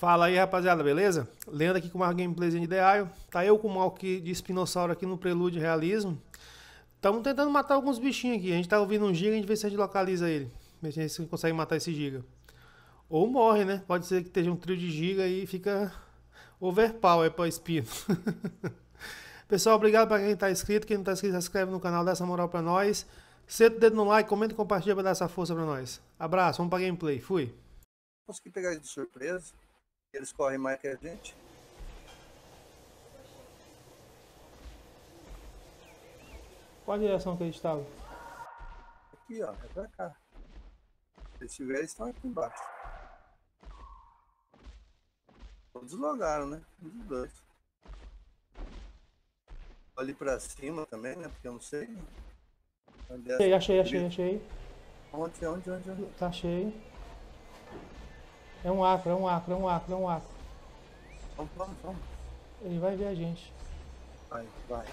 Fala aí, rapaziada, beleza? Lendo aqui com uma gameplayzinha de Deaio. Tá eu com o mal de espinossauro aqui no Prelude Realismo. Estamos tentando matar alguns bichinhos aqui. A gente tá ouvindo um giga, a gente vê se a gente localiza ele. Ver se a gente consegue matar esse giga. Ou morre, né? Pode ser que esteja um trio de giga e fica overpower para espino. Pessoal, obrigado para quem está inscrito. Quem não está inscrito, se inscreve no canal, dá essa moral para nós. Senta o dedo no like, comenta e compartilha para dar essa força para nós. Abraço, vamos para gameplay. Fui. Consegui pegar de surpresa. Eles correm mais que a gente. Qual a direção que eles estavam? Aqui, ó. É pra cá. Se eles tiverem, eles estão aqui embaixo. Todos logaram, né? Os dois. Ali pra cima também, né? Porque eu não sei. Achei, achei, achei, achei. Onde, onde, onde, onde? Tá cheio. É um acro, é um acro, é um acro, é um acro. Vamos, vamos, vamos. Ele vai ver a gente. Vai, vai.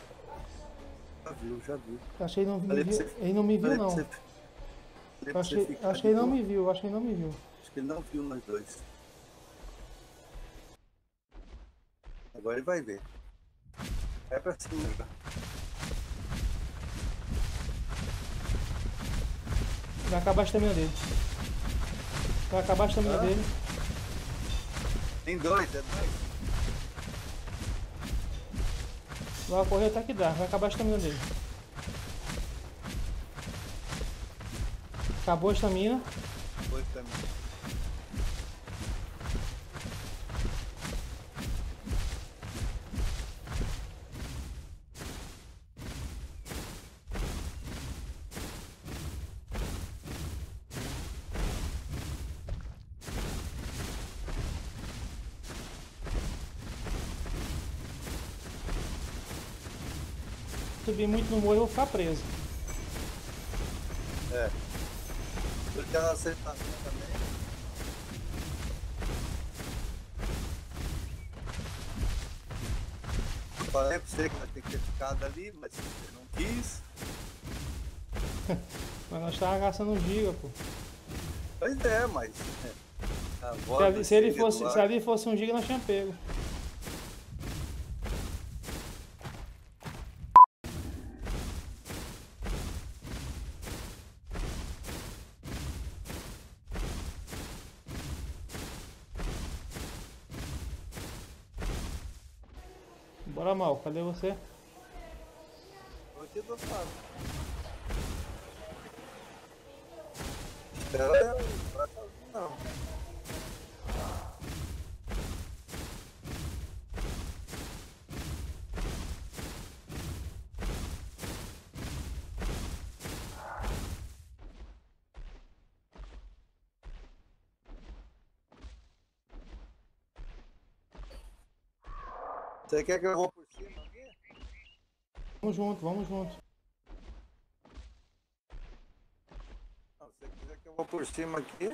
Já viu, já viu. Acho que ele não me viu. Ele não me viu, não. Acho que, acho que ele não me viu, acho que ele não me viu. Acho que ele não viu nós dois. Agora ele vai ver. É pra cima já. Vai acabar a estamina dele. Vai acabar a estamina ah. dele. Tem dois, é dois. Vai correr até que dá, vai acabar a estamina dele. Acabou a estamina. Acabou a estamina. Subir muito no morro eu vou ficar preso. É. Porque ela aceitação também. Eu falei pra você que vai ter que ter ficado ali, mas você não quis. mas nós tava gastando um giga, pô. Pois é, mas. É, se, ali, se, ele fosse, se ali fosse um giga, nós tínhamos pego. Bora mal, cadê você? Tô aqui do outro lado. Espera aí, não. Você quer que eu vou por cima aqui? Vamos junto, vamos junto. Não, você quiser que eu vou por cima aqui.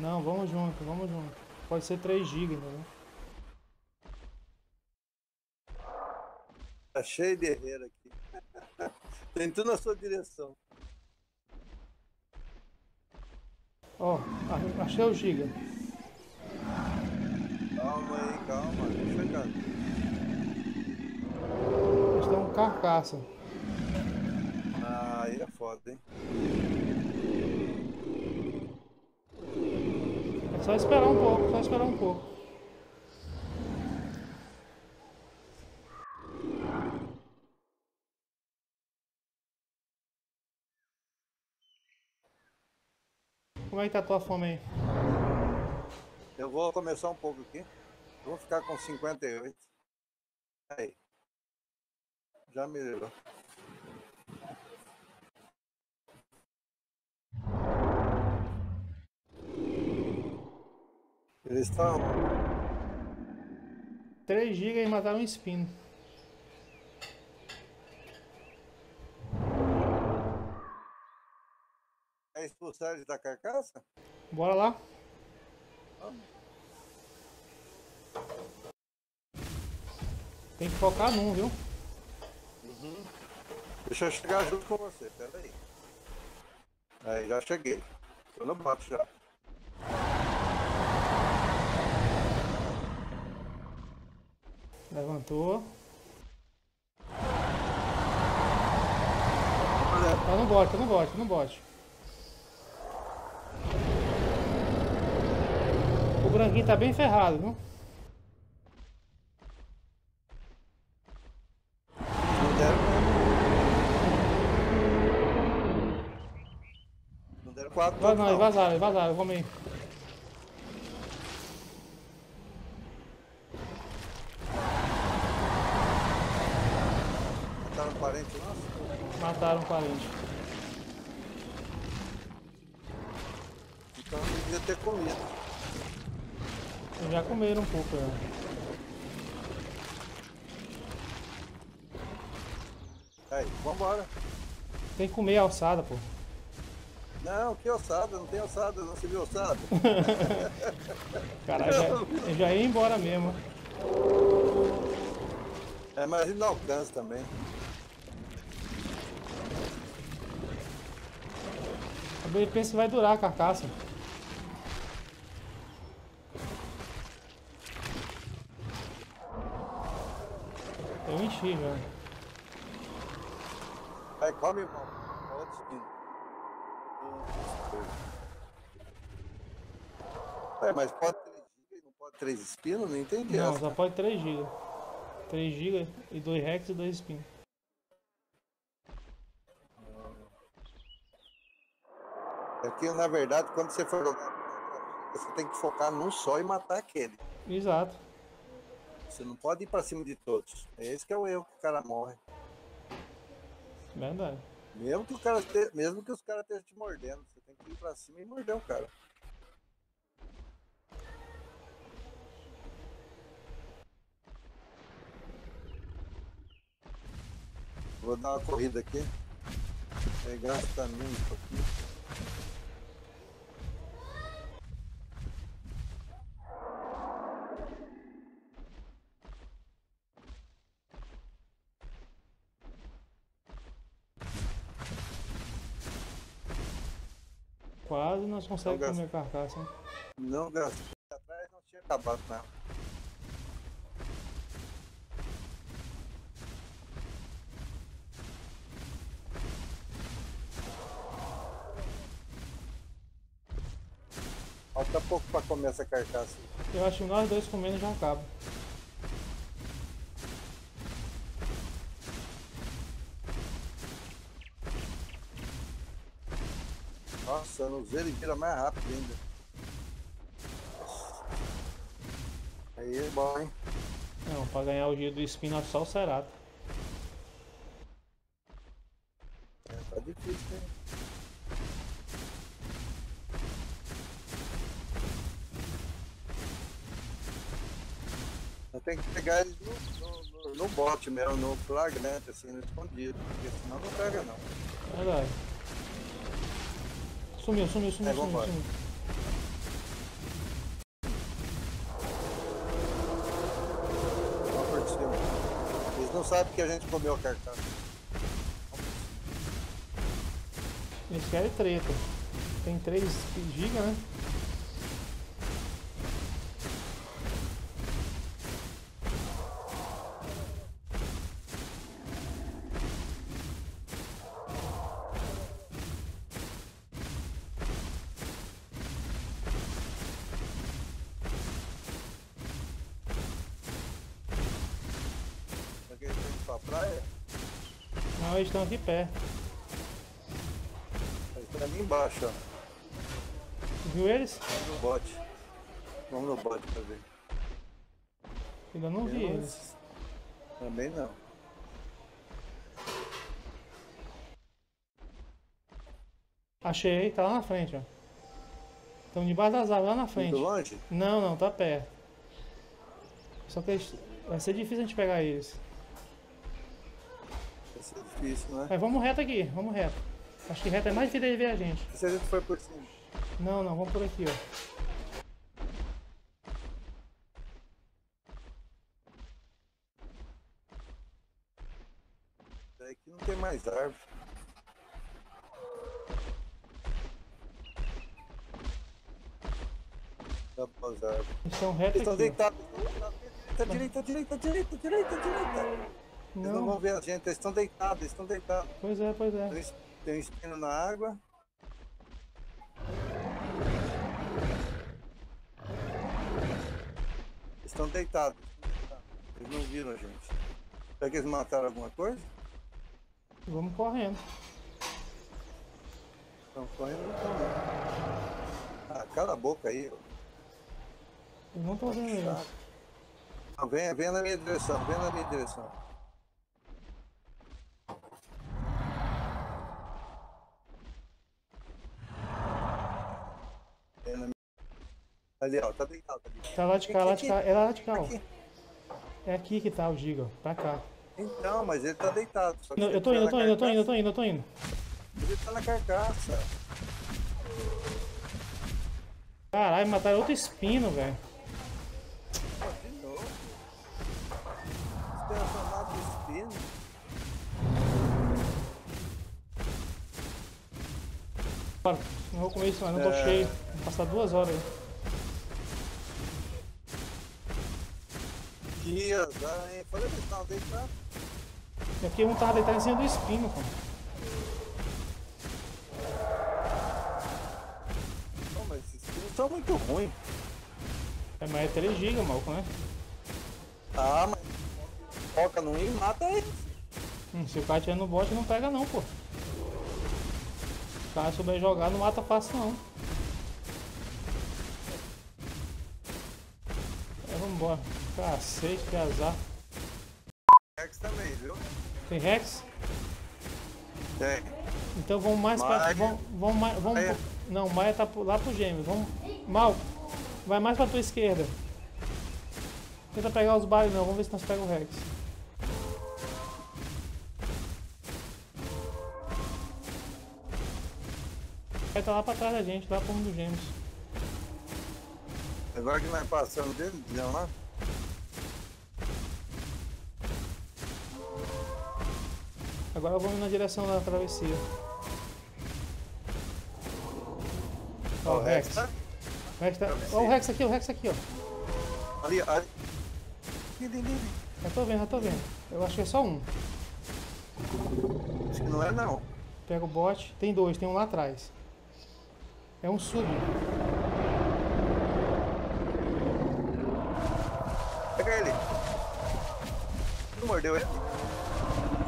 Não, vamos junto, vamos junto. Pode ser 3 GB, entendeu? Tá cheio de herreiro aqui. Tem tudo na sua direção. Ó, oh, achei o giga. Calma aí, calma, tô chegando estão carcaça. Ah, aí é foda, hein? É só esperar um pouco, só esperar um pouco. Como é que tá a tua fome aí? Eu vou começar um pouco aqui. Vou ficar com 58. Aí. Já melhorou. Eles estão. 3 GB e mataram um espino. É expulsar da carcaça? Bora lá. Tem que focar num, viu? Uhum. Deixa eu chegar junto com você, peraí. Aí, já cheguei. Tô no bato já. Levantou. Olha. Tá no bote, tá no bote, tá no bote. Branquinho tá bem ferrado, viu? Não deram Não deram quatro Vai, não, vazaram, vazaram, vamos aí. Mataram um parente nosso? Mataram um parente. Então não devia ter comido. Já comeram um pouco, né? Aí, vambora. Tem que comer a alçada, pô. Não, que ossada, não tem ossada, não se viu ossada. Caralho, já, eu já ia embora mesmo. É, mas ele não alcança também. Pensa que vai durar a carcaça. Eu enchi já. Aí, come, irmão. Outro espinho. É, mas pode 3 GB e não pode 3 espinos? Não entendi Não, essa. só pode 3 GB. 3 GB e 2 rex e 2 spin. É que, na verdade, quando você for jogar você tem que focar num só e matar aquele. Exato. Você não pode ir pra cima de todos. É esse que é o erro que o cara morre. Verdade. Mesmo que, o cara te- mesmo que os caras estejam te mordendo, você tem que ir pra cima e morder o cara. Vou dar uma corrida aqui. Pegar esse caminho um pouquinho. Conseguimos Não comer a carcaça. hein? Não gastei atrás, não tinha acabado com ela. Falta pouco pra comer essa carcaça. Eu acho que nós dois comendo já acaba. Nossa, no Z ele vira mais rápido ainda. Aí é bom, hein? Não, pra ganhar o giro do spin nós só o Cerato. É, tá difícil, hein? Tenho que pegar eles no, no, no, no bote mesmo, no flagrante, assim, no escondido, porque senão não pega não. Verdade. Sumiu, sumiu, sumiu, É, sumiu, sumiu. Eles não sabem que a gente comeu a carcaça. Eles querem treta. Tem 3 GB, né? Eles estão aqui perto. Eles estão ali embaixo, ó. Viu eles? Vamos no bote. Vamos no bote pra ver. Ainda não vi eles. Também não. Achei, tá lá na frente, ó. Estão debaixo das árvores lá na Muito frente. longe? Não, não, tá perto. Só que eles- vai ser difícil a gente pegar eles. Ser difícil, né? Mas vamos reto aqui, vamos reto. Acho que reto é mais difícil de ver a gente. E se a gente for por cima? Não, não, vamos por aqui, ó. Daí que não tem mais árvore. Dá pra usar. Eles estão reto Eles estão aqui. deitados. eles estão deitados. direita, direita, direita, direita, direita. Eles não Não. vão ver a gente, eles estão deitados, eles estão deitados. Pois é, pois é. Tem es- Tem um espino na água. Eles estão deitados. Eles não viram a gente. Será que eles mataram alguma coisa? Vamos correndo. Estão correndo, não estão. não. Ah, cala a boca aí. Eu não tô vendo eles. Não, vem, vem na minha direção, vem na minha direção. Vem na minha... Ali, ó, tá deitado ali. Tá lá de cá, lá de cá. É lá de cá, ó. É aqui que tá o Giga. Pra cá. Então, mas ele tá deitado. Não, eu tô tá indo, eu tô indo, eu tô indo, eu tô indo, eu tô indo. Ele tá na carcaça. Caralho, mataram outro espino, velho. De novo. Transformado espino. Bora, Não vou comer isso, mas não tô É. cheio. Vou passar duas horas aí. Falei que eles estavam deitados. É porque um tava deitado em cima do espino, cara. Não, mas esses espinos são muito ruins. É, mas é 3 GB, maluco, né? Ah, mas foca no e mata eles. Hum, se o cara tiver no bot, não pega não, pô. Se o cara souber jogar, não mata fácil não. É, vambora. Cacete, que azar. Rex também, viu? Tem Rex? Tem. Então vamos mais pra. Maia. Vamos, vamos mais. Vamos, Maia. Não, Maia tá lá pro gêmeos. Vamos. Mal, vai mais pra tua esquerda. Tenta pegar os bares não, vamos ver se nós pegamos o Rex. Vai tá lá pra trás da gente, lá pro mundo dos gêmeos. Agora que nós passamos dele, deu lá. Agora vamos na direção da travessia. Ó, o Rex. tá? O Rex tá... Travessia. Ó, o Rex aqui, o Rex aqui, ó. Ali, ali. Ali, ali, ali. Já tô vendo, já tô vendo. Eu acho que é só um. Acho que não é não. Pega o bot. Tem dois, tem um lá atrás. É um sub. Pega ele. Não mordeu ele?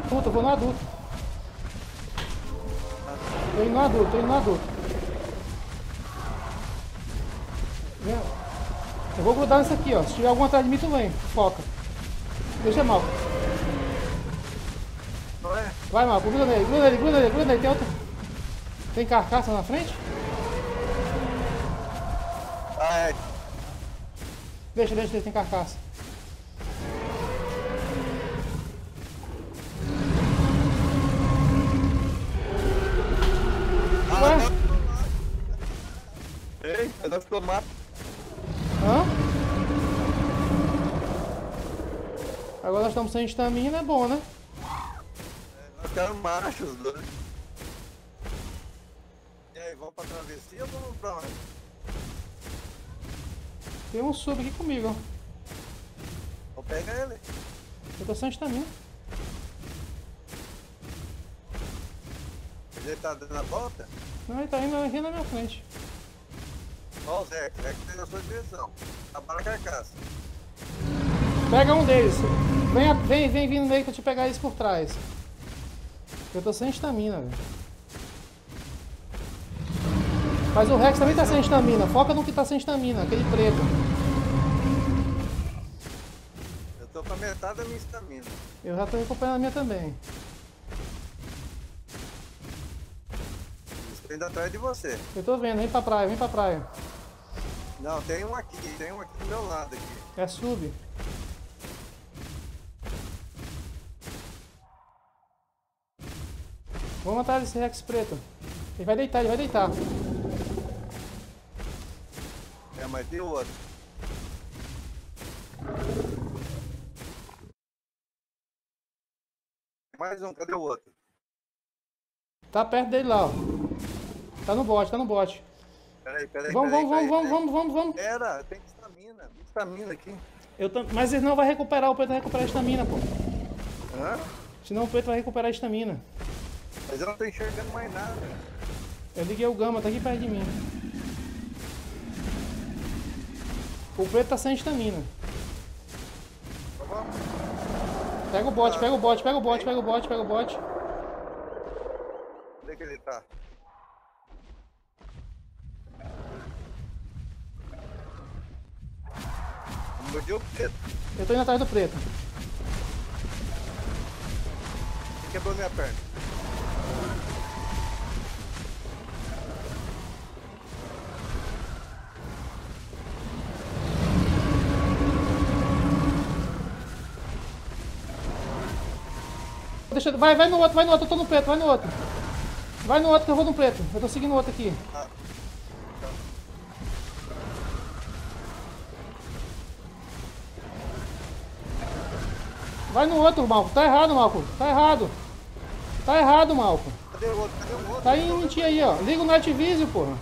Puta, eu vou no adulto. Tô indo no adulto, tô indo no adulto. Eu vou grudar nisso aqui, ó. Se tiver algum atrás de mim, tu vem. Foca. Deixa mal. Vai, Marco. Gruda nele, gruda nele, gruda nele, gruda nele. Tem outro. Tem carcaça na frente? É. Deixa, deixa, deixa. Tem carcaça. Nós. Hã? Agora nós estamos sem estamina, é bom, né? Nós ficamos machos, dois. E aí, vamos pra travessia ou vamos pra onde? Tem um sub aqui comigo, ó. Vou pegar ele. Eu tô sem estamina. Ele tá dando a volta? Não, ele tá indo aqui na minha frente. Ó o Zé, Zé que tem na sua direção. Abara a carcaça. Pega um deles. Vem, vem, vem vindo meio que eu te pegar eles por trás. Eu tô sem estamina, velho. Mas o Rex também tá sem estamina. Foca no que tá sem estamina, aquele preto. Eu tô com a metade da minha estamina. Eu já tô recuperando a minha também. Estou indo atrás de você. Eu tô vendo, vem pra praia, vem pra praia. Não, tem um aqui, tem um aqui do meu lado aqui. É sub. Vamos atrás desse Rex preto. Ele vai deitar, ele vai deitar. É, mas tem outro. Mais um, cadê o outro? Tá perto dele lá, ó. Tá no bote, tá no bote. Peraí, peraí, Vamos, peraí. vamos, vamos, peraí, vamos, vamos, vamos, vamos. Pera, tem estamina, tem estamina aqui. Eu tam... Mas ele não vai recuperar, o preto vai recuperar a estamina, pô. Hã? Senão o preto vai recuperar a estamina. Mas eu não tô enxergando mais nada. Eu liguei o gama, tá aqui perto de mim. O preto tá sem estamina. Tá bom? Pega o bote, pega o bote, pega o bote, pega o bote, pega o bote. Onde é que ele tá? Mordiu o preto. Eu tô indo atrás do preto. Ele quebrou minha perna. Deixa, vai, vai no outro, vai no outro, eu tô no preto, vai no outro. Vai no outro que eu vou no preto. Eu tô seguindo o outro aqui. Ah, Vai no outro, Malco. Tá errado, Malco. Tá errado. Tá errado, Malco. cadê o outro? Cadê o outro? Tá em mentir aí, ó. Liga o Night Vision, porra.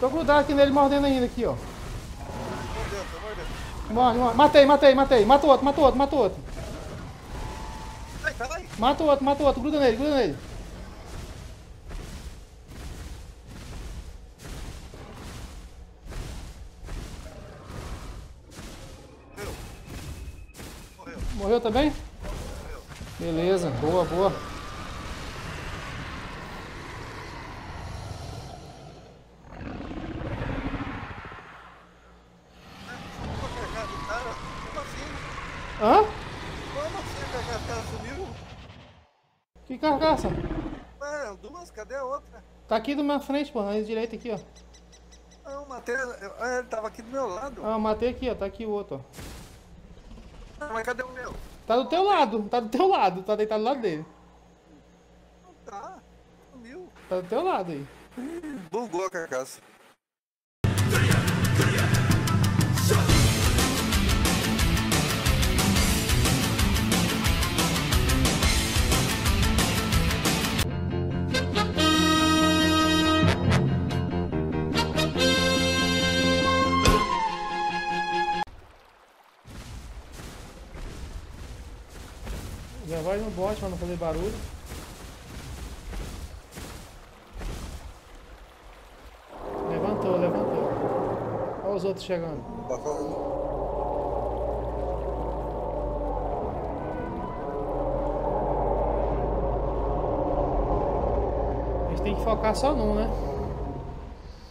Tô grudado aqui nele mordendo ainda aqui, ó. Morre, morre. Matei, matei, matei. Mata o outro, mata o outro, mata o outro. Mata o outro, mata o outro. Gruda nele, gruda nele. Morreu. Morreu também? Beleza, boa, boa. Como assim? Hã? Como assim a carregar? O cara sumiu? Que carcaça? Ué, duas, cadê a outra? Tá aqui do minha frente, pô. Na direita aqui, ó. Não, matei. ah, Ele tava aqui do meu lado. Ah, matei aqui, ó. Tá aqui o outro, ó. Mas cadê o meu? Tá do teu lado, tá do teu lado. Tá deitado do lado dele. Não tá. Sumiu. Tá do teu lado aí. Bugou a carcaça. Bote pra não fazer barulho. Levantou, levantou. Olha os outros chegando. A gente tem que focar só num, né?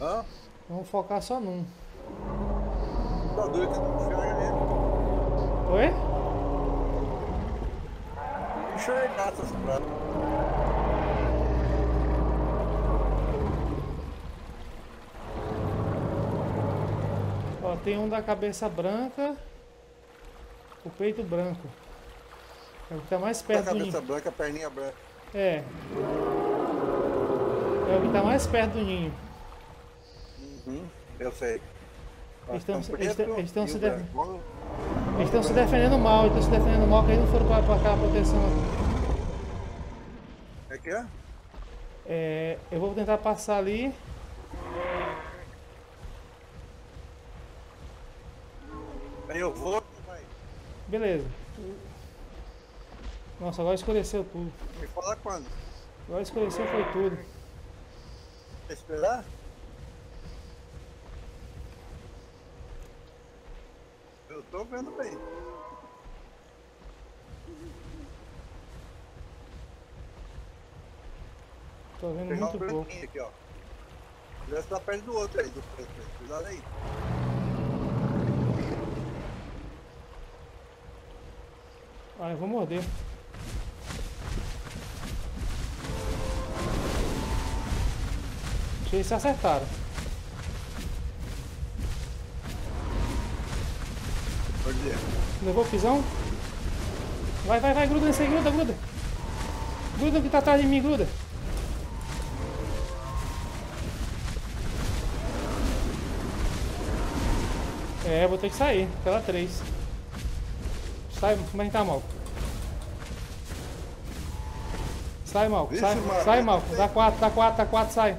Hã? Vamos focar só num. Tá doido não enxerga mesmo. Oi? Enxergar essas. Ó, tem um da cabeça branca, o peito branco. É o que tá mais perto do cabeça ninho. branca, a perninha branca. É. É o que tá mais perto do ninho. Uhum, eu sei. Eles estão e se o def- branco. Eles estão se defendendo mal, eles estão se defendendo mal, que eles não foram pra, pra aquela proteção aqui. É que é? É, eu vou tentar passar ali. Aí eu vou. Vai. Beleza. Nossa, agora escureceu tudo. Me fala quando. Agora escureceu foi tudo. Quer esperar? Tô vendo bem. Tô vendo Pegar um muito pouco. aqui, ó. Já tá perto do outro aí, do preto. Cuidado aí. Ah, eu vou morder. Eles se acertaram. Levou o pisão? Vai, vai, vai, gruda nesse aí, gruda, gruda. Gruda que tá atrás de mim, gruda. É, vou ter que sair, pela 3. Sai, como é que tá, Malco? Sai, Malco, Vixe, sai, Marco, sai, Malco. Dá 4, dá 4, dá 4, sai.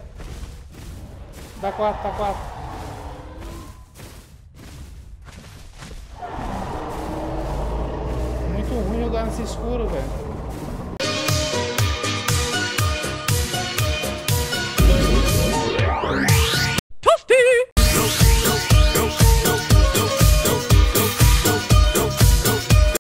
Dá 4, dá 4. Escuro, velho.